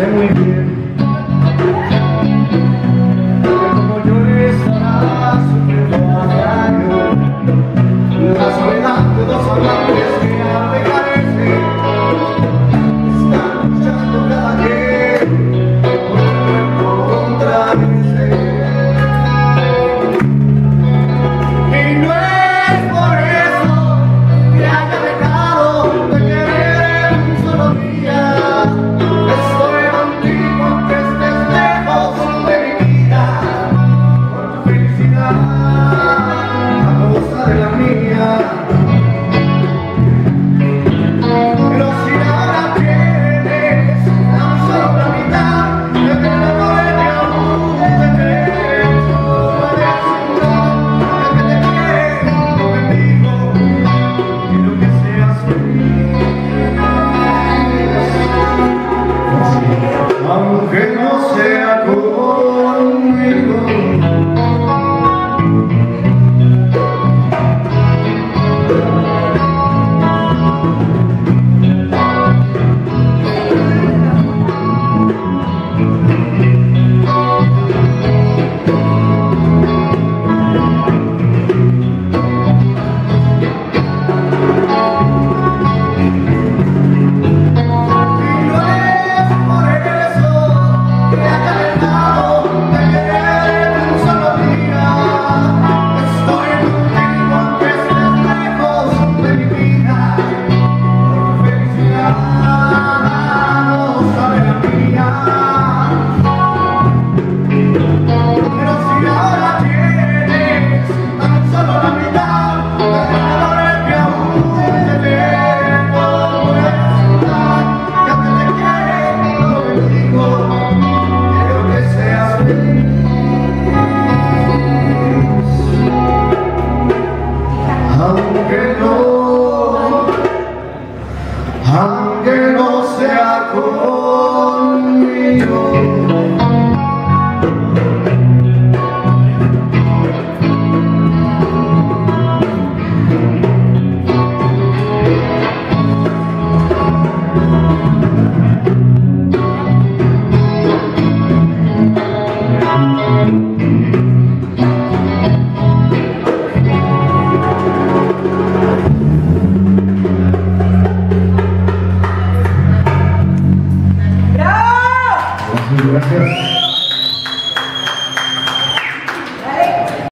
then we no sea tu voz. Gracias.